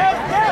yes, yes.